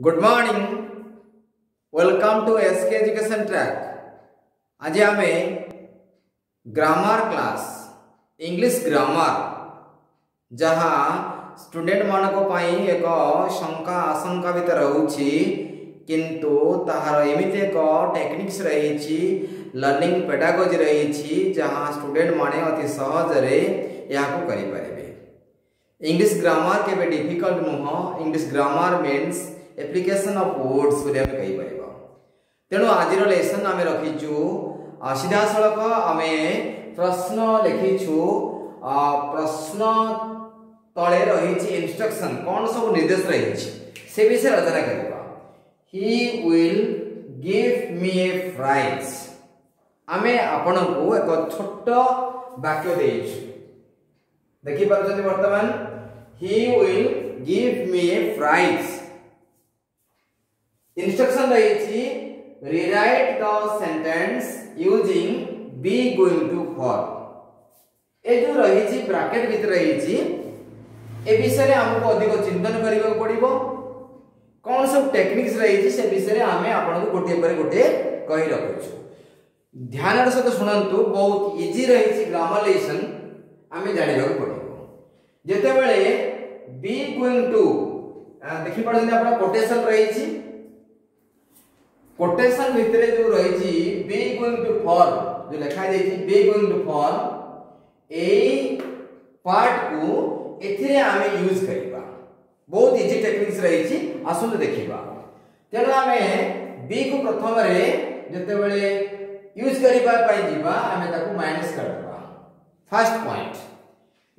Good morning welcome to SK education track आज आम grammar class English grammar जहाँ student मानक एक शंका आशंका भी रोचे किंतु ताहार एमती एक टेक्निक्स रही लर्निंग पेडागोजी रही जहाँ स्टूडेंट माने अति सहजरे इंग्लिश ग्रामर के डिफ़िकल्ट नुह English grammar means application of words बोली आम कहीपर तेणु आज लेसन आम रखीचु सीधा सड़क आम प्रश्न लिखीचु प्रश्न तले रही इंस्ट्रक्शन कौन सब निर्देश रही से विषय रचना करवा he will give me a prize आम आपण को एक छोट वाक्य देछु देखि पारुछथि वर्तमान ही will give me A instruction रही rewrite the sentence using be going to for. ए जो रही ब्राकेट भीतर रही ए विषय हमको अधिक चिंतन करने पड़ो कौन सब टेक्निक्स रही से विषय आम आपको गोटे पर गोटे कही रखुଛୁ ध्यान सहित शुणु बहुत इजी रही ग्रामर आम जाना पड़ो जितेबले बी गोइंग टू देखिपे आप कोटेसन रही कोटेशन भितर जो रही बी गोइंग टू फॉर जो लिखा जाइए be going to for A part को एथिरे आमे यूज़ करबा बहुत इजी टेक्निक्स रही आसुन देखिबा तेणु आमे बी को प्रथम रे जते बेले यूज़ करबा पाई जीवा आमे ताको माइनस करबा फ़र्स्ट पॉइंट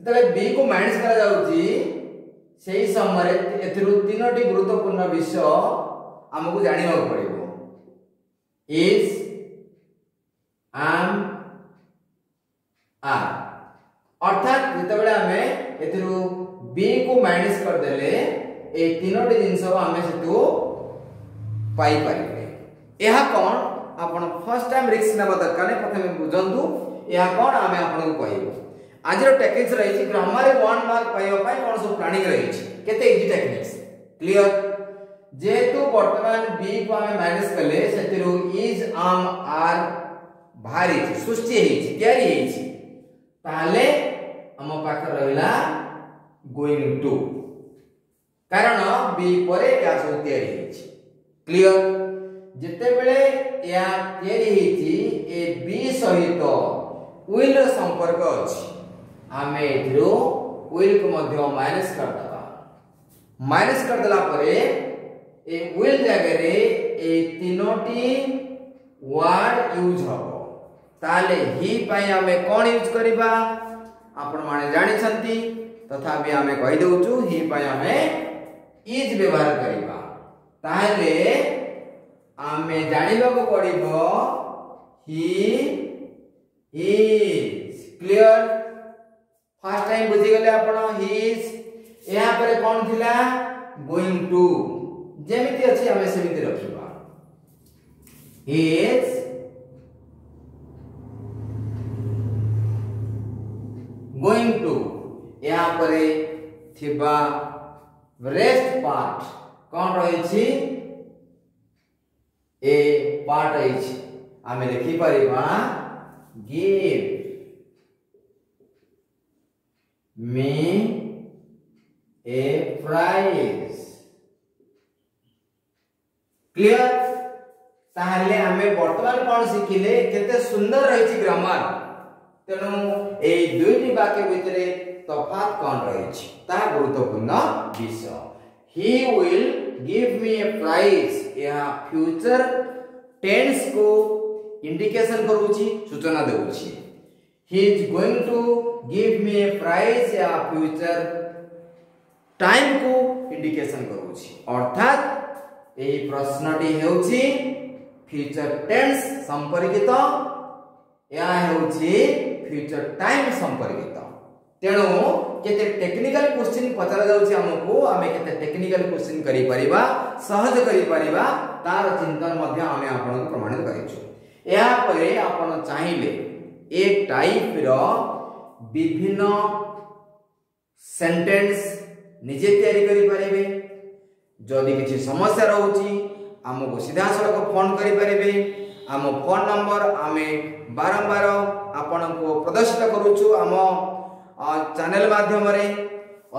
जते बी को माइनस करा जाउची सेही समय एथिरु तीनोटी गुरुत्वपूर्ण विषय हमको जानिबा पड़िबो is am are অর্থাৎ যেতবেলে আমি এথিরু b কু মাইনাস কর দেলে এই তিনোটি জিনিস আমি সেটু পাই পারিবে ଏହା କ'ଣ ଆପଣ ଫାର୍ଷ୍ଟ ଟାଇମ୍ ରିକ୍ସ ନେବା ଦରକାର ନାହିଁ ପ୍ରଥମେ ବୁଝନ୍ତୁ ଏହା କ'ଣ ଆମେ ଆପଣଙ୍କୁ କହିବୁ ଆଜିର ଟେକ୍ନିକ୍ସ ରହିଛି ଗ୍ରାମାରେ ୱାନ୍ ମାର୍କ ପାଇବା ପାଇଁ କ'ଣ ସବୁ ପ୍ଲାନିଂ ରହିଛି କେତେ ଇଜି ଟେକ୍ନିକ୍ସ କ୍ଲିଅର जेहेतु वर्तमान बी को आम माइनस कले सेतिरु इज़ आम आर भारी सृष्टि हेछि तयारी हेछि ताले हम पाख रहिला गोइंग टू कारण बी परे या सब तयारी हेछि क्लियर जेते बेले या तयारी हेछि ए बी सहित विल संपर्क अछि आमे एथिरु विल को मध्य माइनस कर दबा माइनस कर देला परे ए विल जगह वर्ड यूज़ हबो। ताले ही हमें कोन यूज़ करबा? आपण माने जानि छंती तथापि हमें कहि दउछु ही हमें इज़ व्यवहार ताले आमे जानिबा को पड़िबो ही क्लियर फ़र्स्ट टाइम ଯେମିତି ଅଛି ଆମେ ସେମିତି ରଖିବା। ଇଜ୍ ଗୋଇଂ ଟୁ ଏହା ପରେ ଥିବା ରେଷ୍ଟ ପାର୍ଟ କ'ଣ ରହିଛି? ଏ ପାର୍ଟ ରହିଛି। ଆମେ ଲେଖିପାରିବା ଗିଭ୍ ମି ଏ ପ୍ରାଇଜ୍ क्लियर ताहले हमें वर्तमान कौन शिखिले केते सुंदर रही ग्रामर तेणु ए दुईटी वाक्य भितर तफात कौन रही गुरुत्वपूर्ण विषय he will give me a prize यह फ्यूचर टेंस को इंडिकेशन करूची सूचना देउची he is going to give me a prize या फ्यूचर टाइम को इंडिकेशन करूची अर्थात এই প্রশ্নটি ହେଉଛି ফিউচর টেন্স সম্পর্কিত ଏହା ହେଉଛି ଫ୍ୟୁଚର ଟାଇମ୍ ସମ୍ପର୍କିତ ତେଣୁ କେତେ ଟେକ୍ନିକାଲ କ୍ୱେଶ୍ଚିନ୍ ପଚରା ଯାଉଛି ଆମକୁ ଆମେ କେତେ ଟେକ୍ନିକାଲ କ୍ୱେଶ୍ଚିନ୍ କରିପାରିବା ସହଜ କରିପାରିବା ତାର ଚିନ୍ତନ ମଧ୍ୟ ଆମେ ଆପଣଙ୍କୁ ପ୍ରମାଣିତ କରିଛୁ ଏହାପରେ ଆପଣ ଚାହିଁଲେ ଏ ଟାଇପ୍ର ବିଭିନ୍ନ ସେଣ୍ଟେନ୍ସ ନିଜେ ତିଆରି କରିପାରିବେ ଯଦି କିଛି ସମସ୍ୟା ରହୁଛି ଆମକୁ ସିଧାସଳଖ ଫୋନ୍ କରିପାରିବେ ଆମ ଫୋନ୍ ନମ୍ବର ଆମେ ବାରମ୍ବାର ଆପଣଙ୍କୁ ପ୍ରଦର୍ଶିତ କରୁଛୁ ଆମ ଚ୍ୟାନେଲ ମାଧ୍ୟମରେ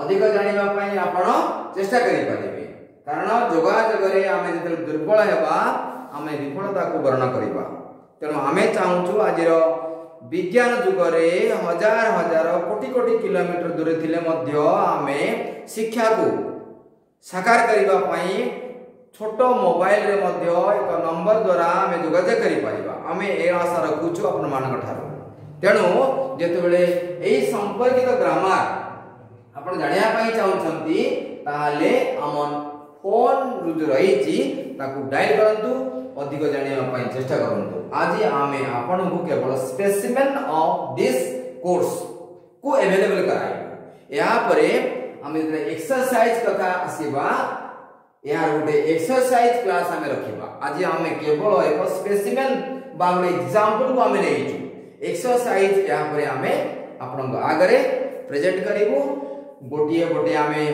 ଅଧିକ ଜାଣିବା ପାଇଁ ଆପଣ ଚେଷ୍ଟା କରିପାରିବେ କାରଣ ଯୋଗାଯୋଗରେ ଆମେ ଯେତେବେଳେ ଦୁର୍ବଳ ହେବା ଆମେ ବିଫଳତାକୁ ବର୍ଣ୍ଣନା କରିବା। ତେଣୁ ଆମେ ଚାହୁଁଛୁ ଆଜିର ବିଜ୍ଞାନ ଯୁଗରେ ହଜାର ହଜାର କୋଟି କୋଟି କିଲୋମିଟର ଦୂରେ ଥିଲେ ମଧ୍ୟ ଆମେ ଶିକ୍ଷାକୁ ସାକାର କରିବା ପାଇଁ ଛୋଟ ମୋବାଇଲରେ ମଧ୍ୟ ଏକ ନମ୍ବର ଦ୍ୱାରା ଆମେ ଯୋଗାଯୋଗ କରିପାରିବା। ଆମେ ଏ ଆଶା ରଖୁଛୁ ଆପଣମାନଙ୍କ ଠାରୁ ତେଣୁ ଯେତେବେଳେ ଏହି ସମ୍ପର୍କିତ ଗ୍ରାମାର ଆପଣ ଜାଣିବା ପାଇଁ ଚାହୁଁଛନ୍ତି ତାହେଲେ ଆମ ଫୋନ୍ ଯୋଉ ରହିଛି ତାକୁ ଡାଏଲ କରନ୍ତୁ ଅଧିକ ଜାଣିବା ପାଇଁ ଚେଷ୍ଟା କରନ୍ତୁ। ଆଜି ଆମେ ଆପଣଙ୍କୁ କେବଳ ସ୍ପେସିମେନ୍ ଅଫ୍ ଦିସ୍ କୋର୍ସ କୁ ଆଭେଲେବଲ୍ କରାଇବୁ। ଏହାପରେ ଆମେ ଯେତେବେଳେ ଏକ୍ସରସାଇଜ କଥା ଆସିବା ଏହାର ଗୋଟେ ଏକ୍ସରସାଇଜ କ୍ଲାସ ଆମେ ରଖିବା ଆଜି ଆମେ କେବଳ ଏକ ସ୍ପେସିମେନ୍ ବା ଗୋଟେ ଏକ୍ସାମ୍ପଲକୁ ଆମେ ନେଇଛୁ ଏକ୍ସରସାଇଜ ଏହାପରେ ଆମେ ଆପଣଙ୍କ ଆଗରେ ପ୍ରେଜେଣ୍ଟ କରିବୁ ଗୋଟିଏ ଗୋଟିଏ ଆମେ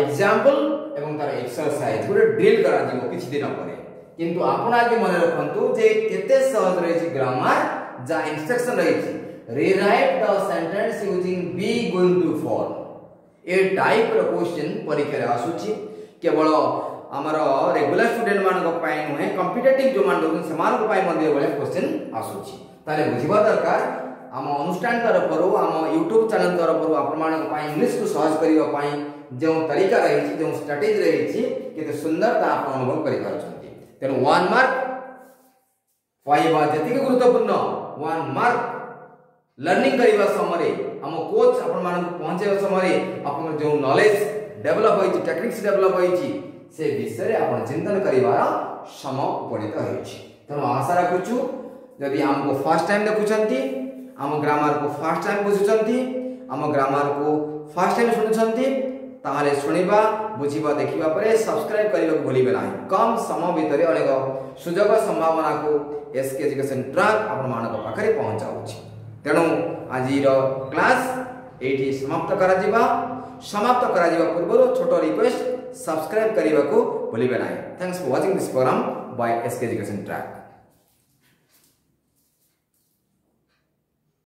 ଏକ୍ସାମ୍ପଲ ଏବଂ ତାର ଏକ୍ସରସାଇଜ ଗୋଟେ ଡ୍ରିଲ୍ କରାଯିବ କିଛି ଦିନ ପରେ କିନ୍ତୁ ଆପଣ ଆଜି ମନେ ରଖନ୍ତୁ ଯେ କେତେ ସହଜ ରହିଛି ଗ୍ରାମାର ଯାହା ଇନଷ୍ଟ୍ରକ୍ସନ ରହିଛି rewrite the sentence using be going to for ଏ ଟାଇପ୍ର କ୍ୱେଶ୍ଚିନ୍ ପରୀକ୍ଷାରେ ଆସୁଛି। କେବଳ ଆମର ରେଗୁଲାର ଷ୍ଟୁଡେଣ୍ଟ ମାନଙ୍କ ପାଇଁ ନୁହେଁ କମ୍ପିଟେଟିଭ ଯେଉଁମାନେ ରହୁଛନ୍ତି ସେମାନଙ୍କ ପାଇଁ ମଧ୍ୟ ଏଭଳିଆ କ୍ୱେଶ୍ଚିନ୍ ଆସୁଛି। ତାହେଲେ ବୁଝିବା ଦରକାର ଆମ ଅନୁଷ୍ଠାନ ତରଫରୁ ଆମ ୟୁଟ୍ୟୁବ ଚ୍ୟାନେଲ ତରଫରୁ ଆପଣମାନଙ୍କ ପାଇଁ ଇଂଲିଶକୁ ସହଜ କରିବା ପାଇଁ ଯେଉଁ ତରିକା ରହିଛି ଯେଉଁ ଷ୍ଟ୍ରାଟେଜି ରହିଛି କେତେ ସୁନ୍ଦର ତାହା ଆପଣ ଅନୁଭବ କରିପାରୁଛନ୍ତି। ତେଣୁ ୱାନ୍ ମାର୍କ ପାଇବା ଯେତିକି ଗୁରୁତ୍ୱପୂର୍ଣ୍ଣ ୱାନ୍ ମାର୍କ ଲର୍ଣ୍ଣିଂ କରିବା ସମୟରେ ଆମ କୋଚ୍ ଆପଣମାନଙ୍କୁ ପହଞ୍ଚାଇବା ସମୟରେ ଆପଣଙ୍କର ଯେଉଁ ନଲେଜ ଡେଭଲପ ହୋଇଛି ଟେକ୍ନିକ୍ସ ଡେଭଲପ ହୋଇଛି ସେ ବିଷୟରେ ଆପଣ ଚିନ୍ତନ କରିବାର ସମୟ ଉପନୀତ ହେଉଛି ତେଣୁ ଆଶା ରଖୁଛୁ ଯଦି ଆମକୁ ଫାର୍ଷ୍ଟ ଟାଇମ୍ ଦେଖୁଛନ୍ତି ଆମ ଗ୍ରାମାରକୁ ଫାର୍ଷ୍ଟ ଟାଇମ୍ ବୁଝୁଛନ୍ତି ଆମ ଗ୍ରାମାରକୁ ଫାର୍ଷ୍ଟ ଟାଇମ୍ ଶୁଣୁଛନ୍ତି ତାହେଲେ ଶୁଣିବା ବୁଝିବା ଦେଖିବା ପରେ ସବସ୍କ୍ରାଇବ୍ କରିବାକୁ ଭୁଲିବେ ନାହିଁ। କମ୍ ସମୟ ଭିତରେ ଅନେକ ସୁଯୋଗ ସମ୍ଭାବନାକୁ ଏସ୍ କେ ଏଜୁକେସନ୍ ଟ୍ରାକ୍ ଆପଣମାନଙ୍କ ପାଖରେ ପହଞ୍ଚାଉଛି। ତେଣୁ ଆଜିର କ୍ଲାସ୍ ଏଇଠି ସମାପ୍ତ କରାଯିବା। ସମାପ୍ତ କରାଯିବା ପୂର୍ବରୁ ଛୋଟ ରିକ୍ୱେଷ୍ଟ ସବସ୍କ୍ରାଇବ୍ କରିବାକୁ ଭୁଲିବେ ନାହିଁ। Thanks for watching this programme by S K education track